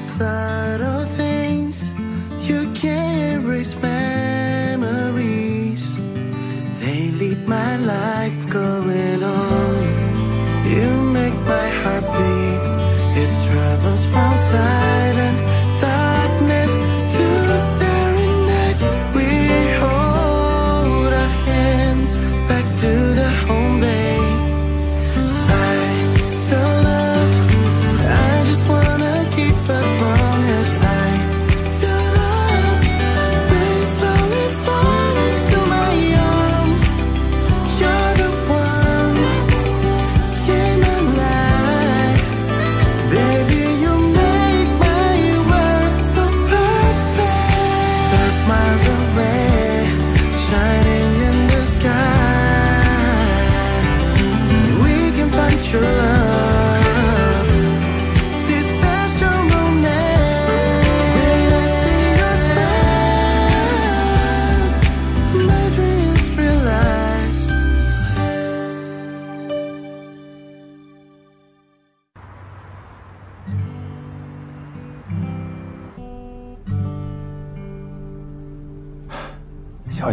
outside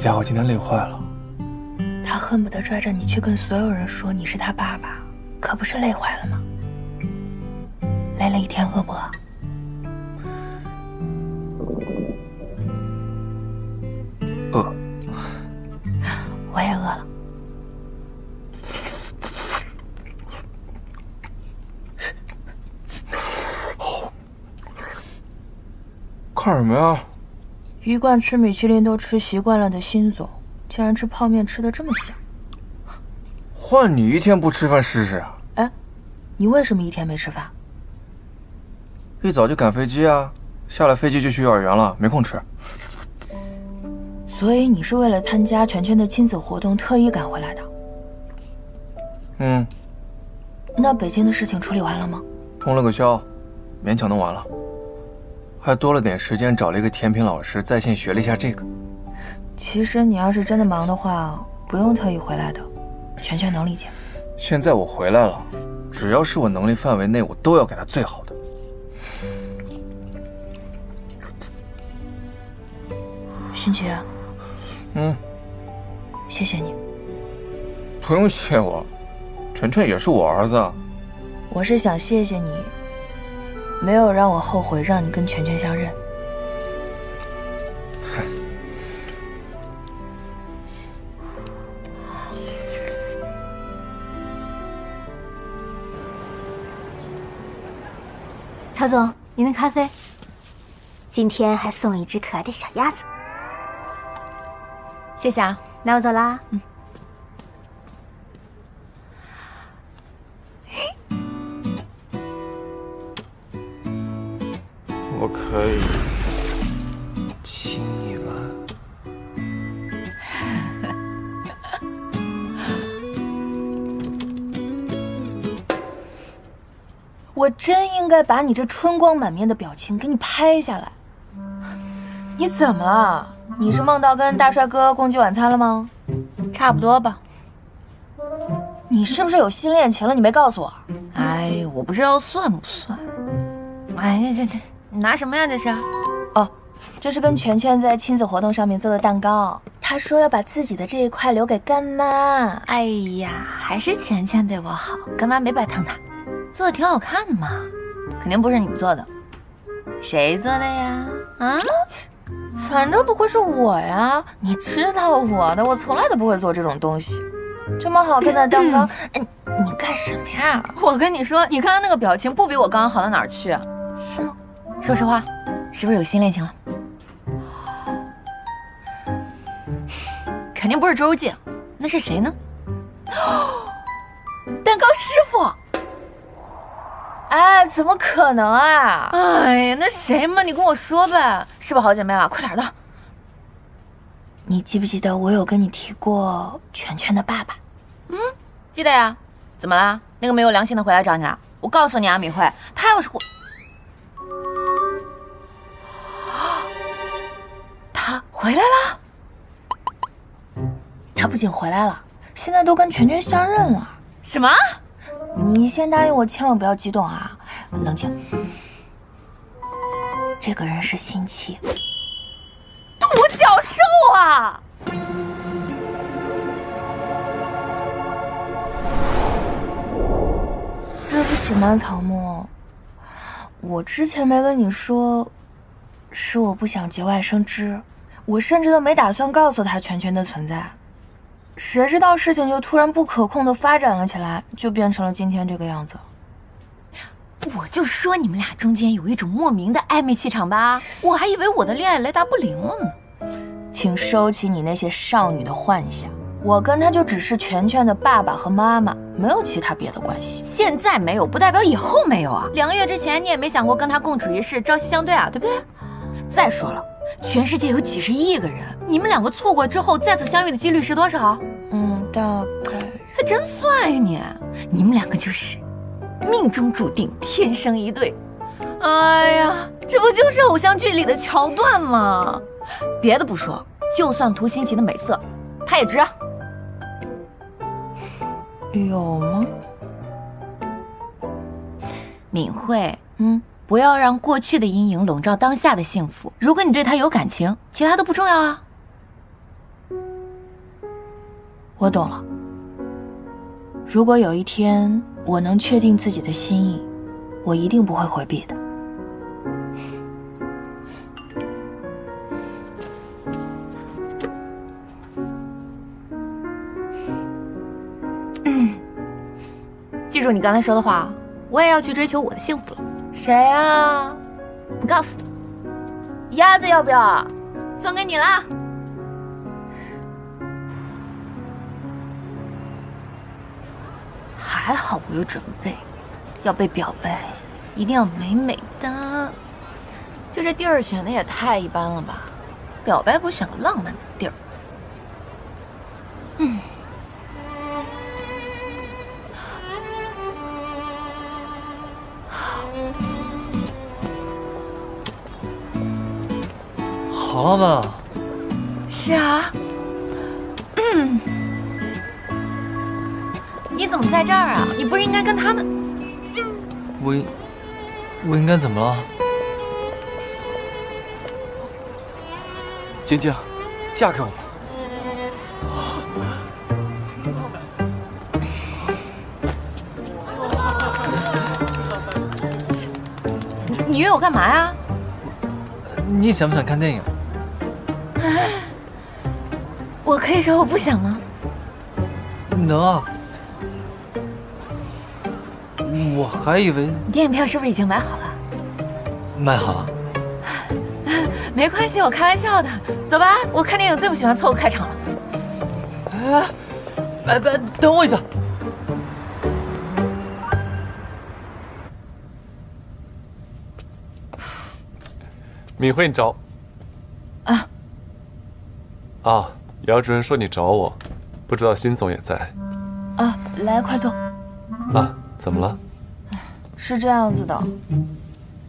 家伙今天累坏了，他恨不得拽着你去跟所有人说你是他爸爸，可不是累坏了吗？累了一天饿不饿？饿。我也饿了。看什么呀？一贯吃米其林都吃习惯了的辛总，竟然吃泡面吃的这么香。换你一天不吃饭试试啊？哎，你为什么一天没吃饭？一早就赶飞机啊，下了飞机就去幼儿园了，没空吃。所以你是为了参加全全的亲子活动特意赶回来的？嗯，那北京的事情处理完了吗？通了个宵，勉强弄完了，还多了点时间找了一个甜品老师在线学了一下这个。其实你要是真的忙的话，不用特意回来的，全全能理解。现在我回来了，只要是我能力范围内，我都要给他最好的。勋杰，嗯，谢谢你。不用谢我，晨晨也是我儿子。我是想谢谢你，没有让我后悔让你跟全全相认。曹总，您的咖啡。今天还送了一只可爱的小鸭子。谢谢啊，那我走啦。嗯。我可以亲你吗？我真应该把你这春光满面的表情给你拍下来。你怎么了？你是梦到跟大帅哥共进晚餐了吗？差不多吧。你是不是有新恋情了？你没告诉我。哎，我不知道算不算。哎，这这拿什么呀？这是？哦，这是跟全全在亲子活动上面做的蛋糕。他说要把自己的这一块留给干妈。哎呀，还是钱钱对我好，干妈没白疼他，做的挺好看的嘛。肯定不是你做的，谁做的呀？啊？反正不会是我呀！你知道我的，我从来都不会做这种东西。这么好看的蛋糕，哎，你干什么呀？我跟你说，你刚刚那个表情不比我刚刚好到哪儿去？是吗？说实话，是不是有新恋情了？肯定不是周记，那是谁呢？蛋糕师傅！哎，怎么可能啊？哎呀，那谁嘛？你跟我说呗，是不是好姐妹了？快点的！你记不记得我有跟你提过全全的爸爸？嗯，记得呀。怎么啦？那个没有良心的回来找你了？我告诉你啊，米慧，他要是回，回来了。他不仅回来了，现在都跟全全相认了。什么？你先答应我，千万不要激动啊！冷静。这个人是辛弃，独角兽啊！对不起，马草木，我之前没跟你说，是我不想节外生枝，我甚至都没打算告诉他全全的存在。谁知道事情就突然不可控的发展了起来，就变成了今天这个样子。我就说你们俩中间有一种莫名的暧昧气场吧，我还以为我的恋爱雷达不灵了呢。请收起你那些少女的幻想，我跟他就只是全全的爸爸和妈妈，没有其他别的关系。现在没有，不代表以后没有啊。两个月之前你也没想过跟他共处一室，朝夕相对啊，对不对？再说了，全世界有几十亿个人，你们两个错过之后再次相遇的几率是多少？嗯，大概。还真算呀你，你们两个就是命中注定，天生一对。哎呀，这不就是偶像剧里的桥段吗？别的不说，就算图新奇的美色，他也值啊。有吗？敏慧，嗯，不要让过去的阴影笼罩当下的幸福。如果你对他有感情，其他都不重要啊。我懂了。如果有一天我能确定自己的心意，我一定不会回避的。记住你刚才说的话，我也要去追求我的幸福了。谁啊？不告诉你，鸭子要不要？送给你啦。还好我有准备，要被表白，一定要美美的。就这地儿选的也太一般了吧？表白不选个浪漫的地儿？好了吧？是啊。嗯。你怎么在这儿啊？你不是应该跟他们？我应我应该怎么了？晶晶，嫁给我吧。你约我干嘛呀？你想不想看电影？我可以说我不想吗？能啊。我还以为电影票是不是已经买好了？买好了。没关系，我开玩笑的。走吧，我看电影最不喜欢错过开场了。哎，哎，等等我一下。敏慧，你找。啊。啊，姚主任说你找我，不知道辛总也在。啊，来，快坐。啊，怎么了？是这样子的，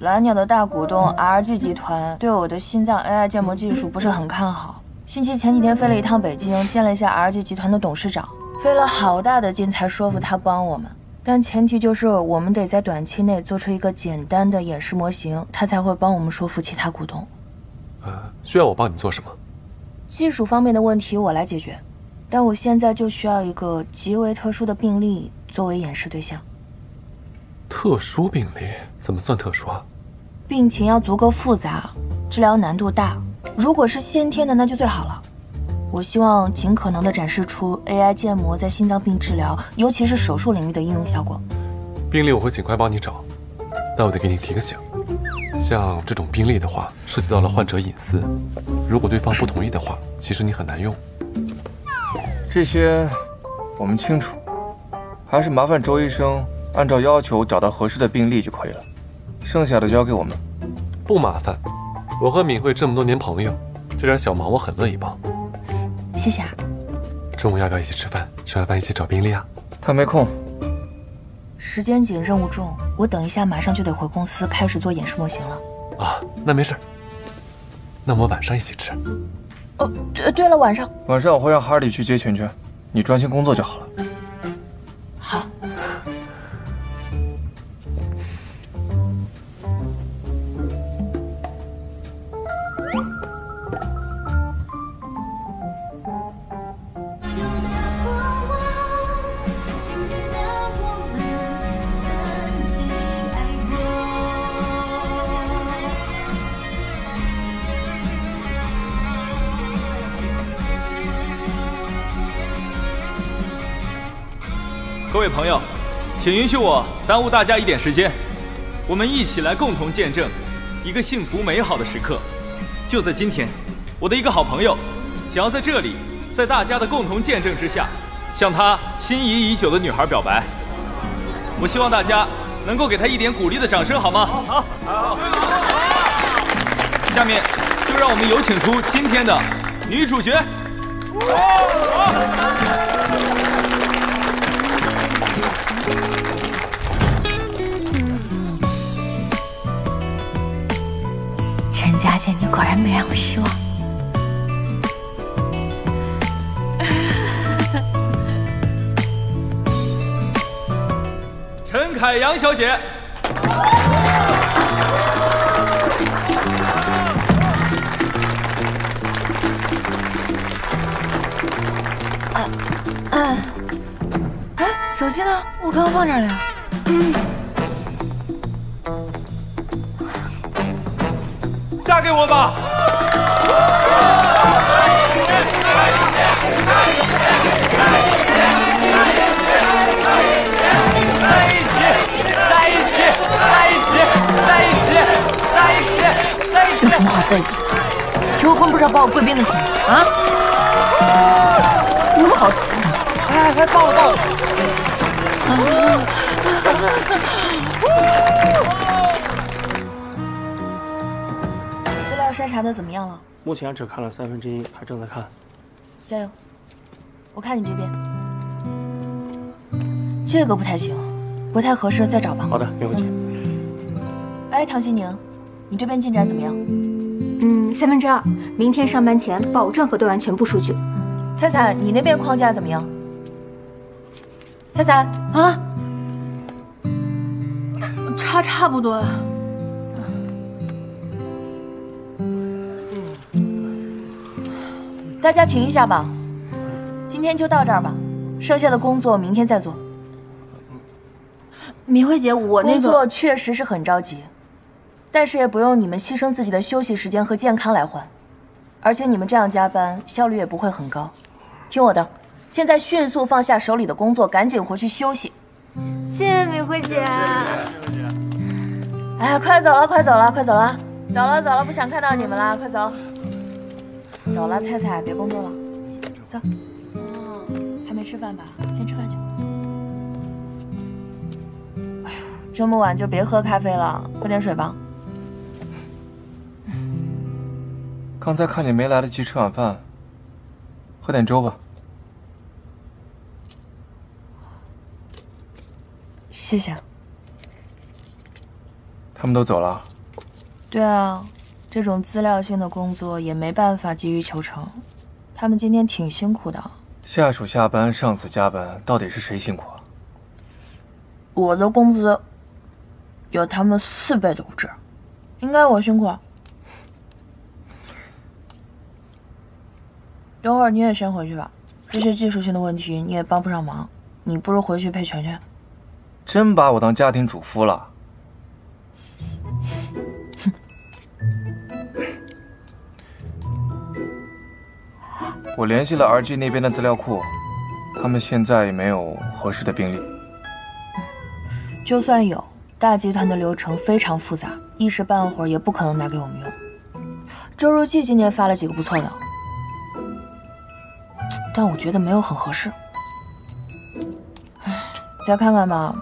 蓝鸟的大股东 RG 集团对我的心脏 AI 建模技术不是很看好。星期前几天飞了一趟北京，见了一下 RG 集团的董事长，费了好大的劲才说服他帮我们。但前提就是我们得在短期内做出一个简单的演示模型，他才会帮我们说服其他股东。呃，需要我帮你做什么？技术方面的问题我来解决，但我现在就需要一个极为特殊的病例作为演示对象。特殊病例怎么算特殊啊？病情要足够复杂，治疗难度大。如果是先天的，那就最好了。我希望尽可能的展示出 AI 建模在心脏病治疗，尤其是手术领域的应用效果。病例我会尽快帮你找，但我得给你提个醒，像这种病例的话，涉及到了患者隐私，如果对方不同意的话，其实你很难用。这些我们清楚，还是麻烦周医生。按照要求找到合适的病例就可以了，剩下的交给我们。不麻烦，我和敏慧这么多年朋友，这点小忙我很乐意帮。谢谢啊。中午要不要一起吃饭？吃完饭一起找病例啊？他没空。时间紧，任务重，我等一下马上就得回公司开始做演示模型了。啊，那没事。那我们晚上一起吃。哦，对对了，晚上晚上我会让哈利去接圈圈，你专心工作就好了。各位朋友，请允许我耽误大家一点时间，我们一起来共同见证一个幸福美好的时刻。就在今天，我的一个好朋友想要在这里，在大家的共同见证之下，向他心仪已久的女孩表白。我希望大家能够给他一点鼓励的掌声，好吗？好，好，好，好下面就让我们有请出今天的女主角。陈佳姐，你果然没让我失望。陈凯阳小姐。啊哎，手机呢？我刚刚放这儿了呀。嫁给我吧！有什么好在一起？结婚不是要把我贵宾的钱吗？啊？我好气！哎哎，到了到了！资筛查的怎么样了？目前只看了三分之一，还正在看。加油！我看你这边，这个不太行，不太合适，再找吧。好的，没问题。哎，唐心宁，你这边进展怎么样？嗯，三分之二。明天上班前保证核对完全部数据。彩彩，你那边框架怎么样？彩彩啊，差差不多了。大家停一下吧，今天就到这儿吧，剩下的工作明天再做。米慧姐，我那工作确实是很着急，但是也不用你们牺牲自己的休息时间和健康来换，而且你们这样加班效率也不会很高。听我的，现在迅速放下手里的工作，赶紧回去休息。谢谢米慧姐。哎，快走了，快走了，快走了，走了走了，不想看到你们了，快走。走了，菜菜，别工作了，走。还没吃饭吧？先吃饭去。哎呦，这么晚就别喝咖啡了，喝点水吧。刚才看你没来得及吃晚饭，喝点粥吧。谢谢。他们都走了，对啊，这种资料性的工作也没办法急于求成，他们今天挺辛苦的。下属下班，上司加班，到底是谁辛苦啊？我的工资有他们四倍的物质，应该我辛苦。等会儿你也先回去吧，这些技术性的问题你也帮不上忙，你不如回去陪全全。真把我当家庭主夫了？我联系了 RG 那边的资料库，他们现在也没有合适的病例。就算有，大集团的流程非常复杂，一时半会儿也不可能拿给我们用。周如记今年发了几个不错的，但我觉得没有很合适。唉，再看看吧。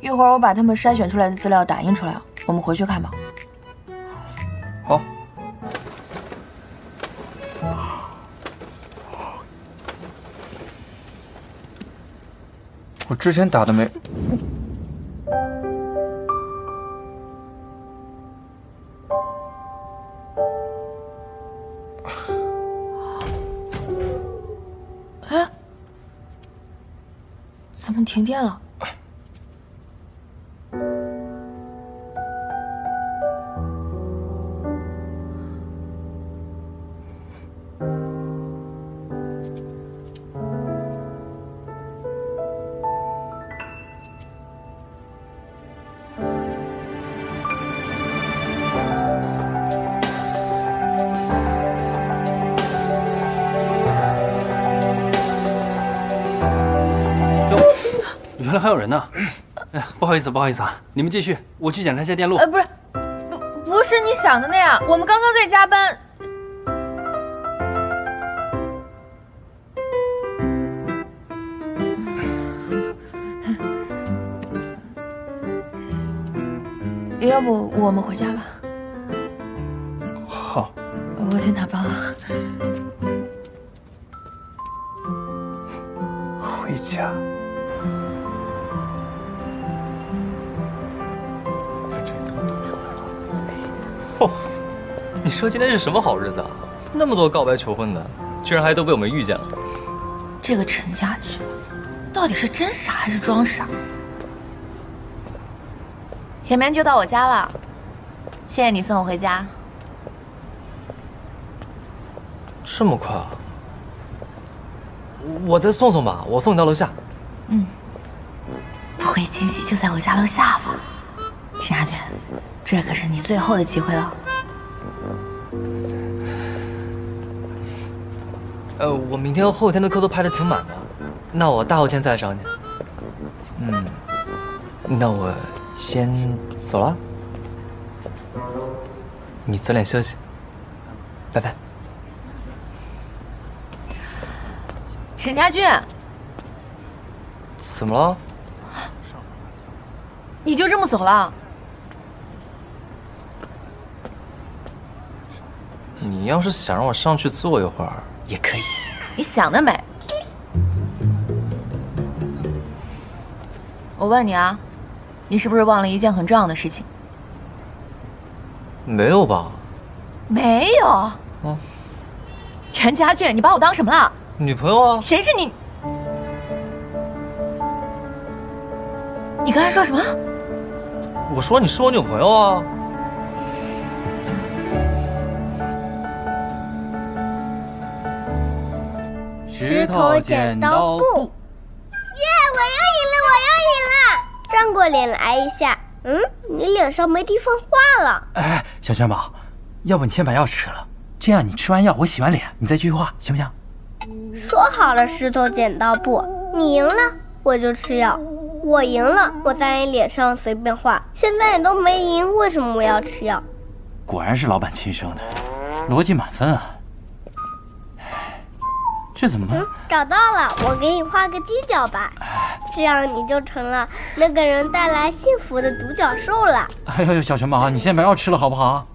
一会儿我把他们筛选出来的资料打印出来，我们回去看吧。之前打的没。原来还有人呢。哎呀，不好意思，不好意思啊，你们继续，我去检查一下电路。呃，不是，不不是你想的那样，我们刚刚在加班。要不我们回家吧？好，我去拿包啊。回家。嚯，你说今天是什么好日子啊？那么多告白求婚的，居然还都被我们遇见了。这个陈家俊，到底是真傻还是装傻？前面就到我家了，谢谢你送我回家。这么快啊？我再送送吧，我送你到楼下。嗯，不会惊喜就在我家楼下吧？陈家俊，这可是你最后的机会了。呃，我明天和后天的课都排的挺满的，那我大后天再来找你。嗯，那我先走了，你早点休息，拜拜。陈家俊，怎么了？你就这么走了？你要是想让我上去坐一会儿，也可以。你想得美！我问你啊，你是不是忘了一件很重要的事情？没有吧？没有。嗯。陈家俊，你把我当什么了？女朋友啊。谁是你？你刚才说什么？我说你是我女朋友啊。石头剪刀布，耶！我又赢了，我又赢了！转过脸来一下，嗯，你脸上没地方画了。哎，小轩宝，要不你先把药吃了，这样你吃完药，我洗完脸，你再继续画，行不行？说好了石头剪刀布，你赢了我就吃药，我赢了我在你脸上随便画。现在你都没赢，为什么我要吃药？果然是老板亲生的，逻辑满分啊！这怎么？嗯，找到了，我给你画个犄角吧，这样你就成了那个人带来幸福的独角兽了。哎呦，小熊猫，你先把药吃了好不好？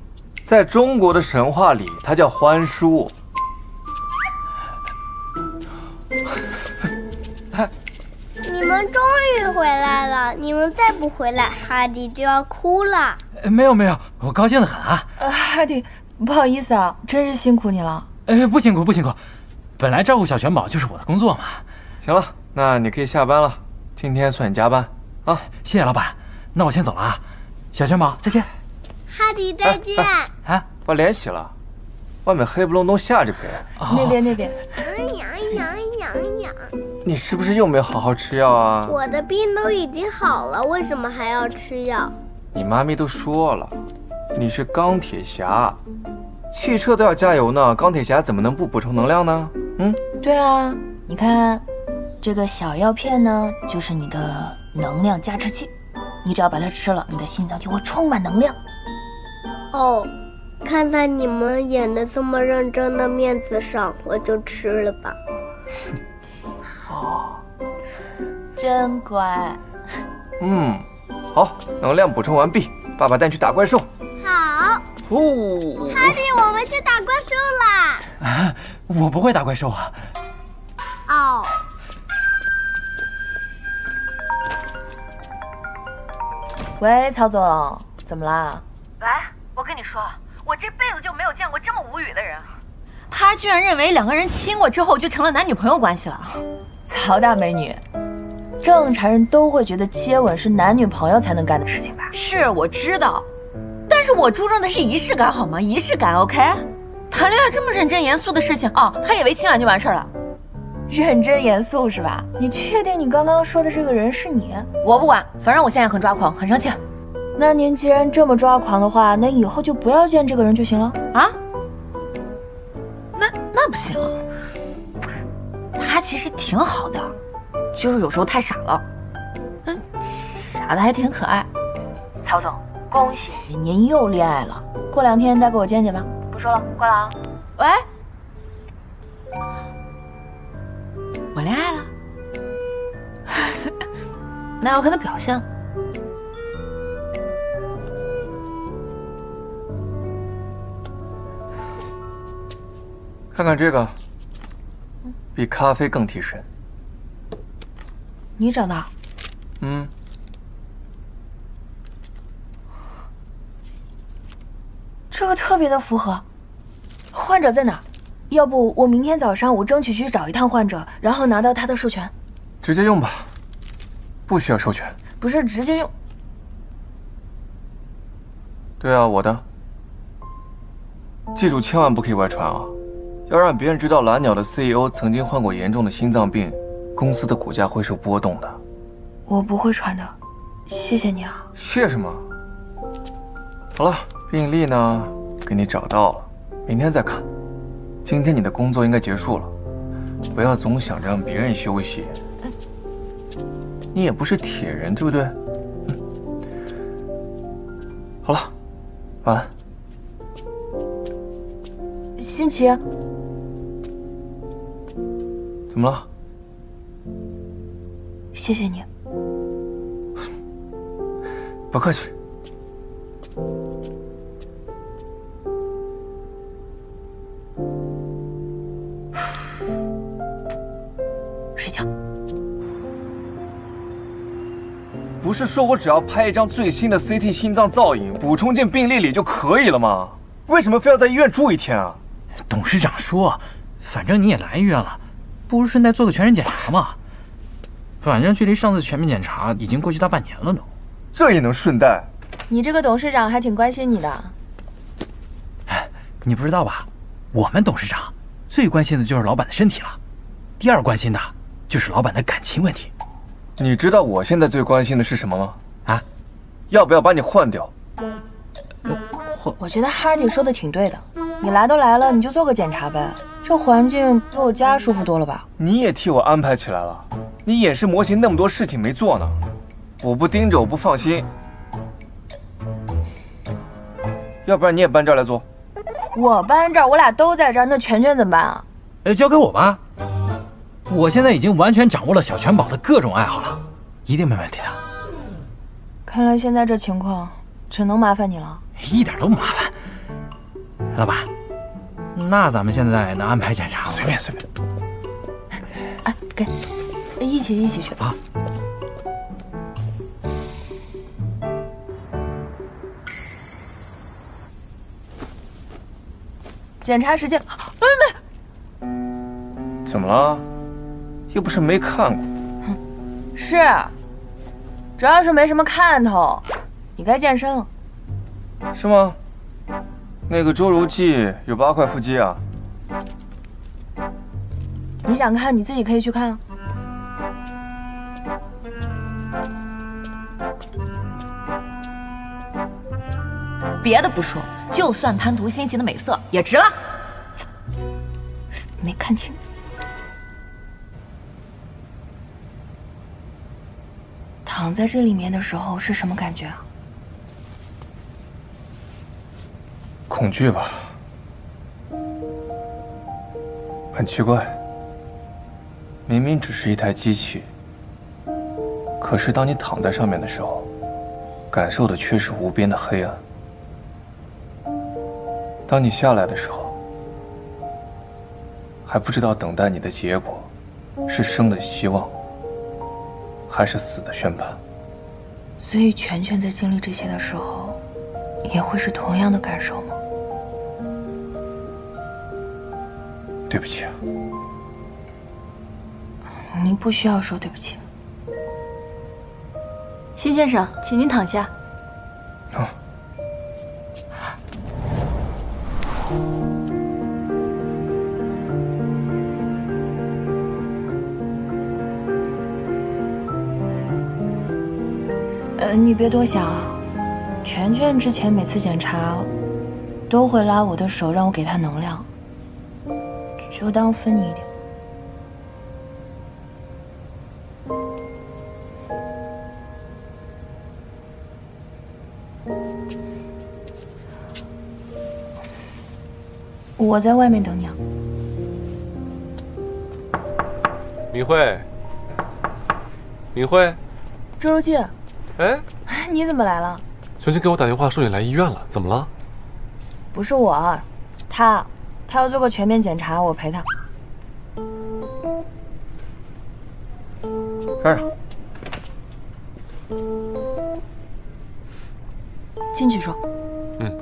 在中国的神话里，它叫欢叔。你们终于回来了！你们再不回来，哈迪就要哭了。没有没有，我高兴的很啊。呃，哈迪，不好意思啊，真是辛苦你了。哎，不辛苦不辛苦。本来照顾小玄宝就是我的工作嘛。行了，那你可以下班了，今天算你加班啊。谢谢老板，那我先走了啊。小玄宝再见。哈迪再见。哎，把脸洗了，外面黑不隆咚下着雨。那边那边。痒痒痒痒。你是不是又没好好吃药啊？我的病都已经好了，为什么还要吃药？你妈咪都说了，你是钢铁侠。汽车都要加油呢，钢铁侠怎么能不补充能量呢？嗯，对啊，你看，这个小药片呢，就是你的能量加持器，你只要把它吃了，你的心脏就会充满能量。哦，看在你们演的这么认真的面子上，我就吃了吧。哦，真乖。嗯，好，能量补充完毕，爸爸带你去打怪兽。好。哦，哈利，我们去打怪兽啦！啊，我不会打怪兽啊。哦。喂，曹总，怎么啦？喂，我跟你说，我这辈子就没有见过这么无语的人。他居然认为两个人亲过之后就成了男女朋友关系了。曹大美女，正常人都会觉得接吻是男女朋友才能干的事情吧？是，我知道，但是我注重的是仪式感，好吗？仪式感，OK。谈恋爱这么认真严肃的事情哦，他以为亲完就完事儿了。认真严肃是吧？你确定你刚刚说的这个人是你？我不管，反正我现在很抓狂，很生气。那您既然这么抓狂的话，那以后就不要见这个人就行了啊？那那不行，他其实挺好的，就是有时候太傻了。嗯，傻的还挺可爱。曹总，恭喜您又恋爱了，过两天再给我见见吧。不说了，挂了啊。喂。我恋爱了，那要看他表现。看看这个，比咖啡更提神。你找的？嗯。个特别的符合。患者在哪？要不我明天早上我争取去找一趟患者，然后拿到他的授权。直接用吧，不需要授权。不是直接用。对啊，我的。记住，千万不可以外传啊！要让别人知道蓝鸟的 CEO 曾经患过严重的心脏病，公司的股价会受波动的。我不会传的，谢谢你啊。谢什么？好了，病历呢，给你找到了，明天再看。今天你的工作应该结束了，不要总想着让别人休息。你也不是铁人，对不对？好了，晚安。新奇，怎么了？谢谢你。不客气。是说我只要拍一张最新的 CT 心脏造影，补充进病历里就可以了吗？为什么非要在医院住一天啊？董事长说，反正你也来医院了，不如顺带做个全身检查嘛。反正距离上次全面检查已经过去大半年了呢。这也能顺带？你这个董事长还挺关心你的。哎，你不知道吧？我们董事长最关心的就是老板的身体了，第二关心的就是老板的感情问题。你知道我现在最关心的是什么吗？啊，要不要把你换掉？换？我觉得哈尔姐说的挺对的。你来都来了，你就做个检查呗。这环境比我家舒服多了吧？你也替我安排起来了。你演示模型那么多事情没做呢，我不盯着我不放心。要不然你也搬这儿来做。我搬这儿，我俩都在这儿，那全全怎么办啊？哎，交给我吧。我现在已经完全掌握了小泉宝的各种爱好了，一定没问题的。看来现在这情况，只能麻烦你了。一点都不麻烦，老板。那咱们现在能安排检查？随便随便。哎，给，一起一起去啊。检查时间，没。怎么了？又不是没看过，哼，是，主要是没什么看头。你该健身了，是吗？那个周如记有八块腹肌啊。你想看，你自己可以去看。别的不说，就算贪图新奇的美色，也值了。没看清。躺在这里面的时候是什么感觉啊？恐惧吧，很奇怪，明明只是一台机器，可是当你躺在上面的时候，感受的却是无边的黑暗。当你下来的时候，还不知道等待你的结果是生的希望。还是死的宣判，所以全全在经历这些的时候，也会是同样的感受吗？对不起啊。您不需要说对不起。辛先生，请您躺下。啊。你别多想啊。全全之前每次检查，都会拉我的手让我给他能量，就当分你一点。我在外面等你啊，米慧。米慧，周如记，哎，你怎么来了？全全给我打电话说你来医院了，怎么了？不是我，他，他要做个全面检查，我陪他。开上。进去说。嗯。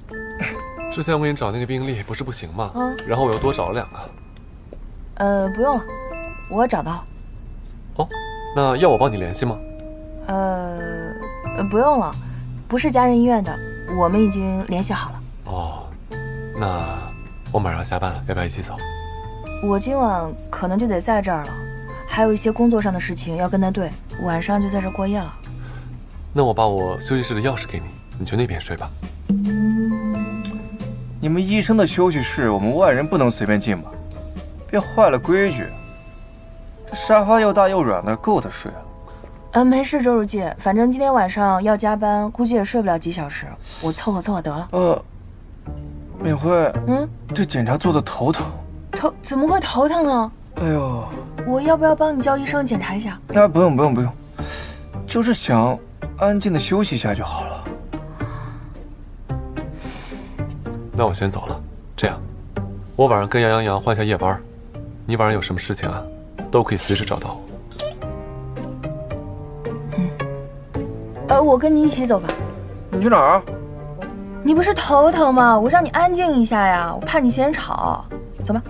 之前我给你找那个病例不是不行吗？嗯。然后我又多找了两个。呃，不用了，我找到了。哦，那要我帮你联系吗？呃，不用了，不是家人医院的，我们已经联系好了。哦，那我马上下班了，要不要一起走？我今晚可能就得在这儿了，还有一些工作上的事情要跟他对，晚上就在这儿过夜了。那我把我休息室的钥匙给你，你去那边睡吧。你们医生的休息室，我们外人不能随便进吧？别坏了规矩。这沙发又大又软的，够他睡了。嗯，没事，周书记，反正今天晚上要加班，估计也睡不了几小时，我凑合凑合得了。呃，敏慧，嗯，这检查做的头疼。头怎么会头疼呢？哎呦，我要不要帮你叫医生检查一下？那不用不用不用，就是想安静的休息一下就好了。那我先走了。这样，我晚上跟杨阳洋换下夜班，你晚上有什么事情啊？都可以随时找到我。我跟你一起走吧。你去哪儿？你不是头疼吗？我让你安静一下呀，我怕你嫌吵。走吧。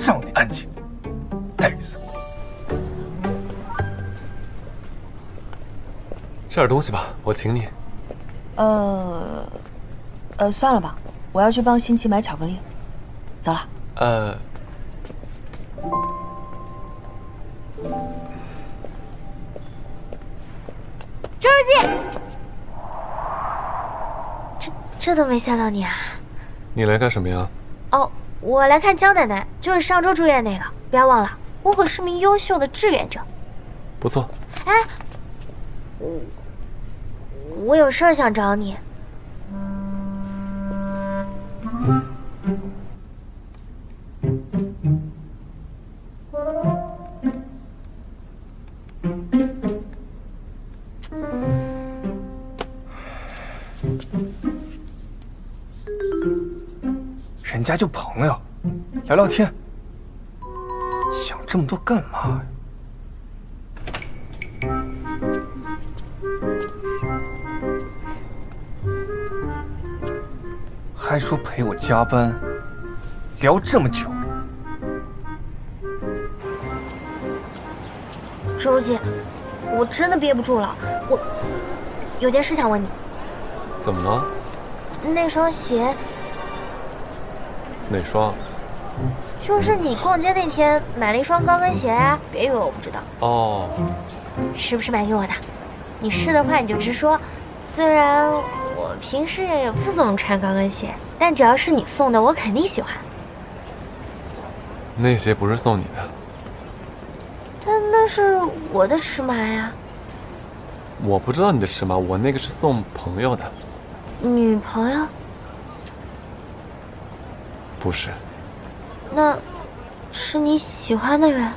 让你安静，呆子。吃点东西吧，我请你。呃，呃，算了吧，我要去帮新奇买巧克力。走了。呃，周日记，这这都没吓到你啊？你来干什么呀？哦，我来看江奶奶，就是上周住院那个。不要忘了，我可是名优秀的志愿者。不错。哎，我我有事儿想找你。家就朋友，聊聊天。想这么多干嘛呀？还说陪我加班，聊这么久。周姐，我真的憋不住了，我有件事想问你。怎么了？那双鞋，哪双？就是你逛街那天买了一双高跟鞋啊！别以为我不知道。哦。是不是买给我的？你是的话你就直说。虽然我平时也不怎么穿高跟鞋，但只要是你送的，我肯定喜欢。那鞋不是送你的。但那是我的尺码呀。我不知道你的尺码，我那个是送朋友的。女朋友？不是。那，是你喜欢的人。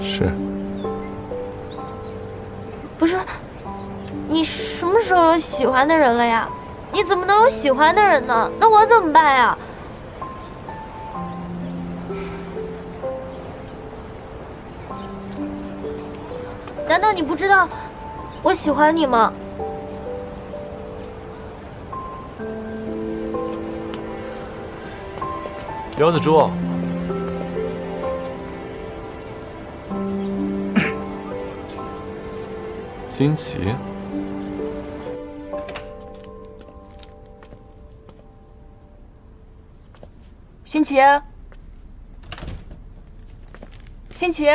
是。不是，你什么时候有喜欢的人了呀？你怎么能有喜欢的人呢？那我怎么办呀？难道你不知道我喜欢你吗？姚子珠，新奇，新奇，新奇，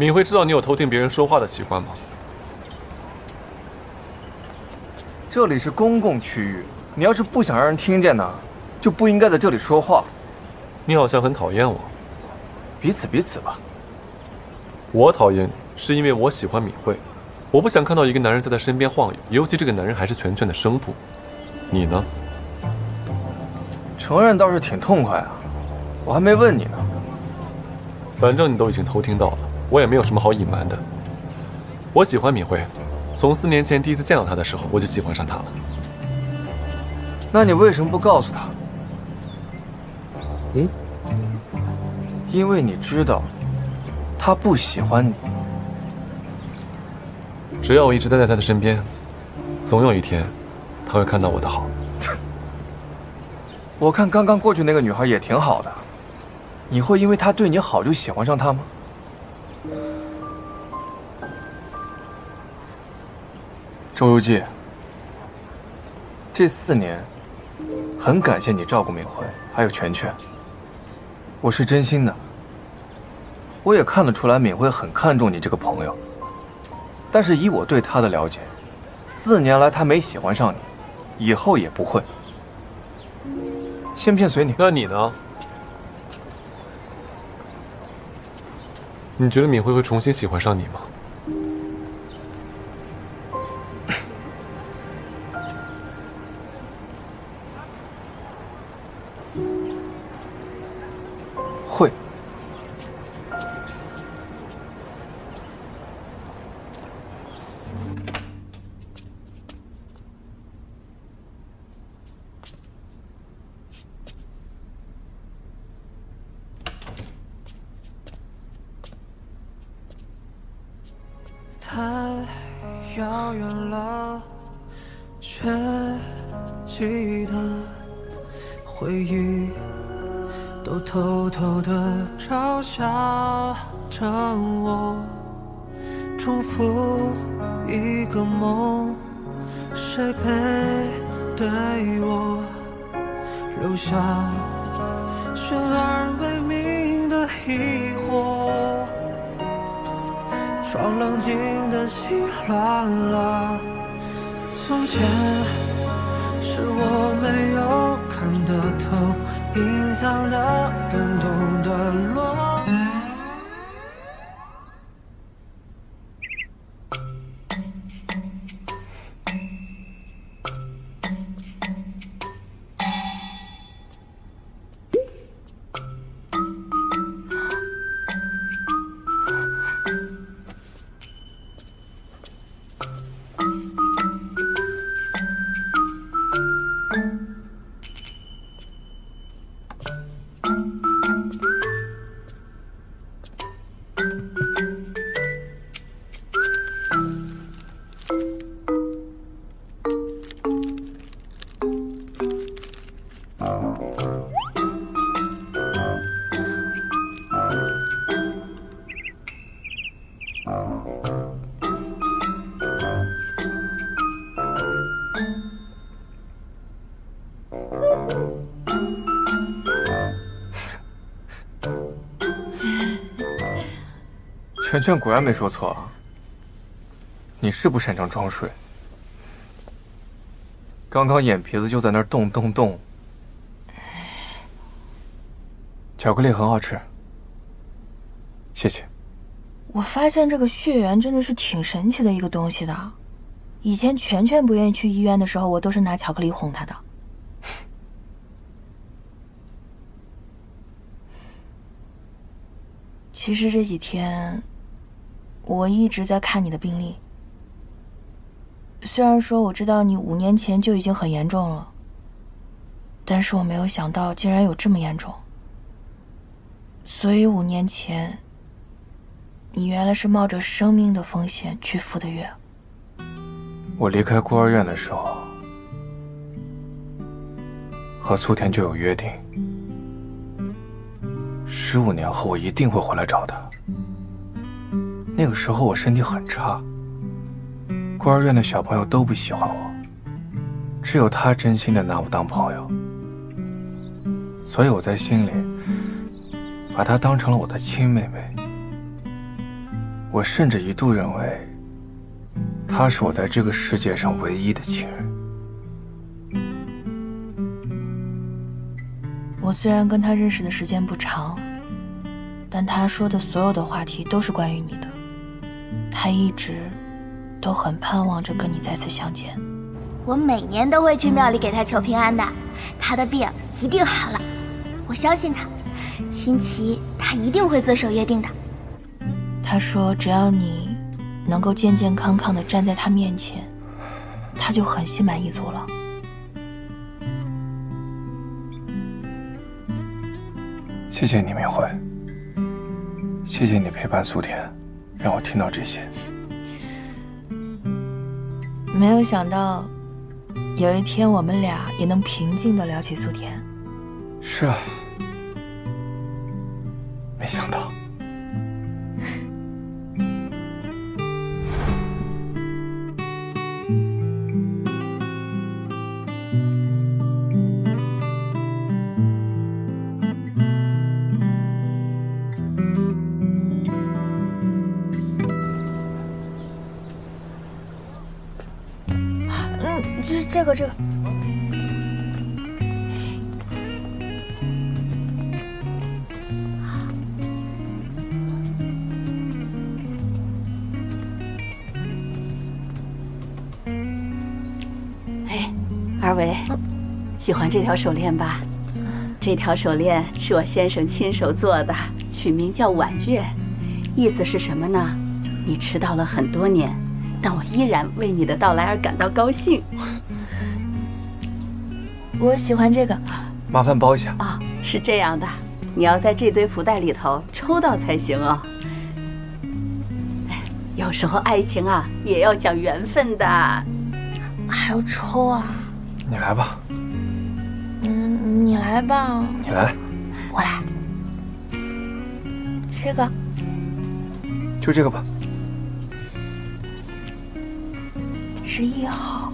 敏慧知道你有偷听别人说话的习惯吗？这里是公共区域，你要是不想让人听见呢，就不应该在这里说话。你好像很讨厌我，彼此彼此吧。我讨厌你，是因为我喜欢敏慧，我不想看到一个男人在她身边晃悠，尤其这个男人还是全全的生父。你呢？承认倒是挺痛快啊，我还没问你呢。反正你都已经偷听到了，我也没有什么好隐瞒的。我喜欢敏慧，从四年前第一次见到她的时候，我就喜欢上她了。那你为什么不告诉她？嗯，因为你知道，她不喜欢你。只要我一直待在她的身边，总有一天，她会看到我的好。我看刚刚过去那个女孩也挺好的，你会因为她对你好就喜欢上她吗？周游记，这四年，很感谢你照顾敏慧，还有全全。我是真心的，我也看得出来敏慧很看重你这个朋友。但是以我对她的了解，四年来她没喜欢上你，以后也不会。先骗随你。那你呢？你觉得敏慧会重新喜欢上你吗？全全果然没说错啊，你是不擅长装睡。刚刚眼皮子就在那儿动动动。巧克力很好吃，谢谢。我发现这个血缘真的是挺神奇的一个东西的。以前全全不愿意去医院的时候，我都是拿巧克力哄他的。其实这几天，我一直在看你的病历。虽然说我知道你五年前就已经很严重了，但是我没有想到竟然有这么严重。所以五年前，你原来是冒着生命的风险去赴的约。我离开孤儿院的时候，和苏田就有约定，十五年后我一定会回来找他。那个时候我身体很差，孤儿院的小朋友都不喜欢我，只有他真心的拿我当朋友，所以我在心里把她当成了我的亲妹妹。我甚至一度认为。她是我在这个世界上唯一的亲人。我虽然跟他认识的时间不长，但他说的所有的话题都是关于你的。他一直都很盼望着跟你再次相见。我每年都会去庙里给他求平安的，他的病一定好了，我相信他。新奇，他一定会遵守约定的。他说：“只要你……”能够健健康康的站在他面前，他就很心满意足了。谢谢你，明慧。谢谢你陪伴苏田，让我听到这些。没有想到，有一天我们俩也能平静的聊起苏甜。是啊，喜欢这条手链吧？这条手链是我先生亲手做的，取名叫婉月，意思是什么呢？你迟到了很多年，但我依然为你的到来而感到高兴。我喜欢这个，麻烦包一下啊！是这样的，你要在这堆福袋里头抽到才行哦。有时候爱情啊也要讲缘分的，还要抽啊！你来吧。嗯，你来吧。你来。我来。这个。就这个吧。十一号。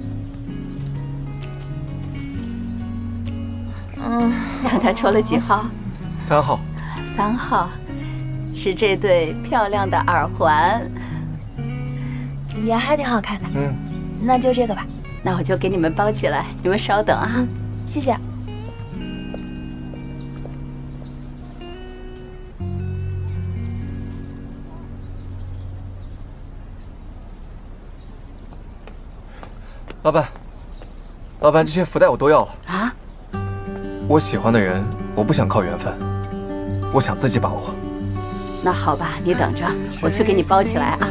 嗯，看他抽了几号？三号。三号，是这对漂亮的耳环，也还挺好看的。嗯，那就这个吧。那我就给你们包起来，你们稍等啊。谢谢。老板，老板，这些福袋我都要了。啊？我喜欢的人，我不想靠缘分，我想自己把握。那好吧，你等着，我去给你包起来啊。